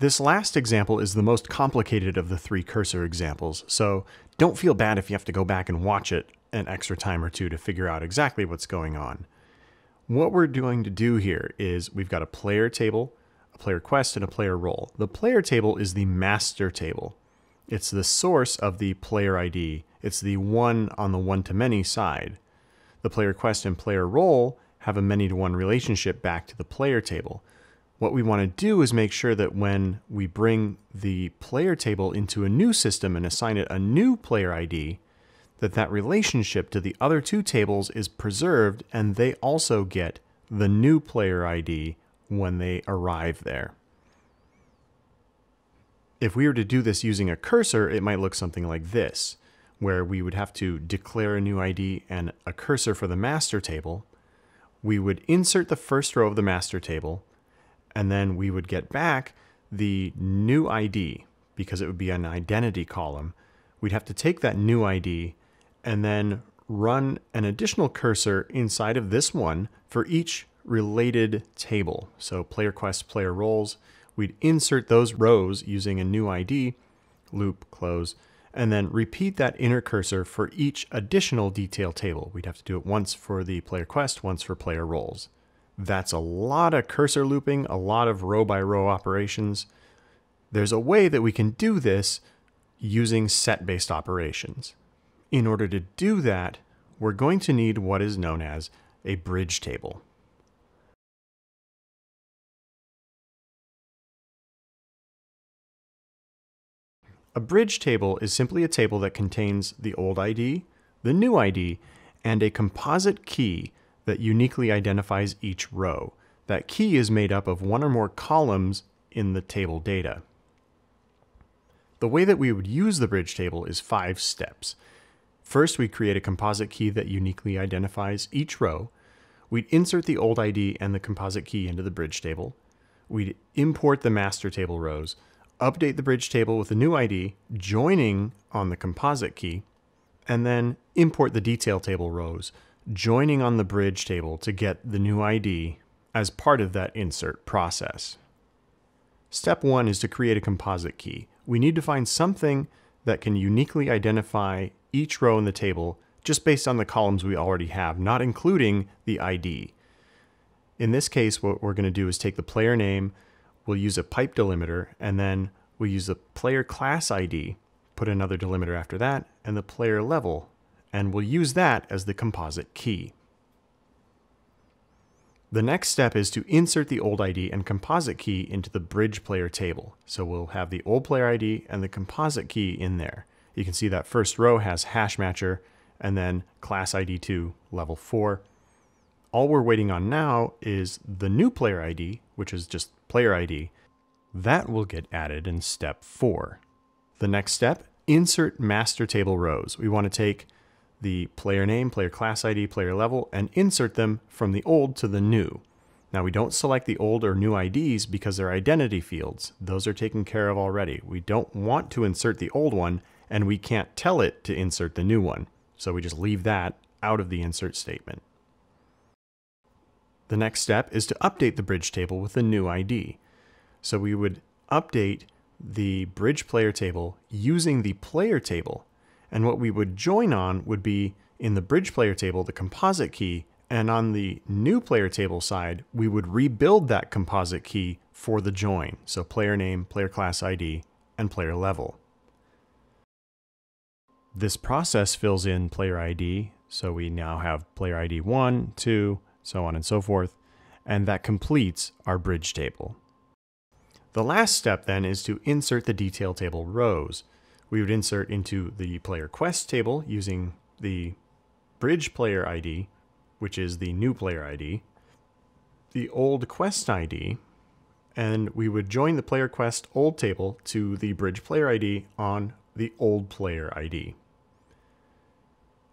This last example is the most complicated of the three cursor examples, so don't feel bad if you have to go back and watch it an extra time or two to figure out exactly what's going on. What we're going to do here is we've got a player table, a player quest, and a player role. The player table is the master table. It's the source of the player ID. It's the one on the one-to-many side. The player quest and player role have a many-to-one relationship back to the player table. What we want to do is make sure that when we bring the player table into a new system and assign it a new player ID, that that relationship to the other two tables is preserved and they also get the new player ID when they arrive there. If we were to do this using a cursor, it might look something like this, where we would have to declare a new ID and a cursor for the master table. We would insert the first row of the master table, and then we would get back the new ID because it would be an identity column. We'd have to take that new ID and then run an additional cursor inside of this one for each related table. So player quest, player roles, we'd insert those rows using a new ID, loop, close, and then repeat that inner cursor for each additional detail table. We'd have to do it once for the player quest, once for player roles. That's a lot of cursor looping, a lot of row by row operations. There's a way that we can do this using set based operations. In order to do that, we're going to need what is known as a bridge table. A bridge table is simply a table that contains the old ID, the new ID, and a composite key that uniquely identifies each row. That key is made up of one or more columns in the table data. The way that we would use the bridge table is five steps. First, we create a composite key that uniquely identifies each row. We'd insert the old ID and the composite key into the bridge table. We'd import the master table rows, update the bridge table with a new ID, joining on the composite key, and then import the detail table rows, joining on the bridge table to get the new ID as part of that insert process. Step one is to create a composite key. We need to find something that can uniquely identify each row in the table just based on the columns we already have, not including the ID. In this case, what we're going to do is take the player name, we'll use a pipe delimiter, and then we'll use the player class ID, put another delimiter after that, and the player level and we'll use that as the composite key. The next step is to insert the old ID and composite key into the bridge player table. So we'll have the old player ID and the composite key in there. You can see that first row has hash matcher and then class ID 2 level 4. All we're waiting on now is the new player ID, which is just player ID. That will get added in step 4. The next step, insert master table rows. We want to take the player name, player class ID, player level, and insert them from the old to the new. Now we don't select the old or new IDs because they're identity fields. Those are taken care of already. We don't want to insert the old one and we can't tell it to insert the new one. So we just leave that out of the insert statement. The next step is to update the bridge table with the new ID. So we would update the bridge player table using the player table and what we would join on would be in the bridge player table, the composite key, and on the new player table side, we would rebuild that composite key for the join. So player name, player class ID, and player level. This process fills in player ID. So we now have player ID 1, 2, so on and so forth. And that completes our bridge table. The last step then is to insert the detail table rows we would insert into the player quest table using the bridge player ID, which is the new player ID, the old quest ID, and we would join the player quest old table to the bridge player ID on the old player ID.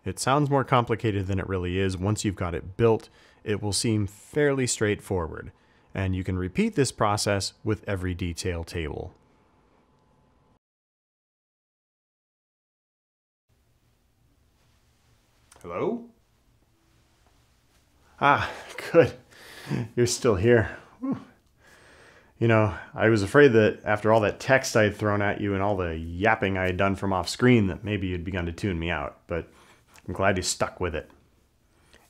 It sounds more complicated than it really is. Once you've got it built, it will seem fairly straightforward. And you can repeat this process with every detail table. Hello? Ah, good. You're still here. You know, I was afraid that after all that text I had thrown at you and all the yapping I had done from off screen, that maybe you'd begun to tune me out, but I'm glad you stuck with it.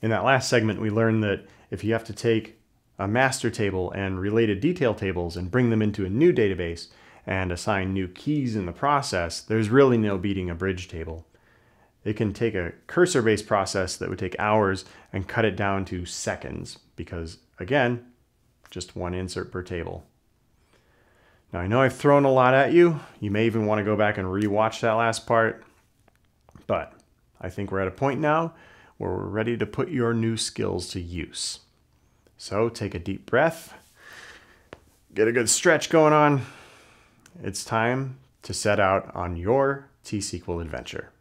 In that last segment, we learned that if you have to take a master table and related detail tables and bring them into a new database and assign new keys in the process, there's really no beating a bridge table. It can take a cursor based process that would take hours and cut it down to seconds because, again, just one insert per table. Now, I know I've thrown a lot at you. You may even want to go back and rewatch that last part, but I think we're at a point now where we're ready to put your new skills to use. So take a deep breath, get a good stretch going on. It's time to set out on your T-SQL adventure.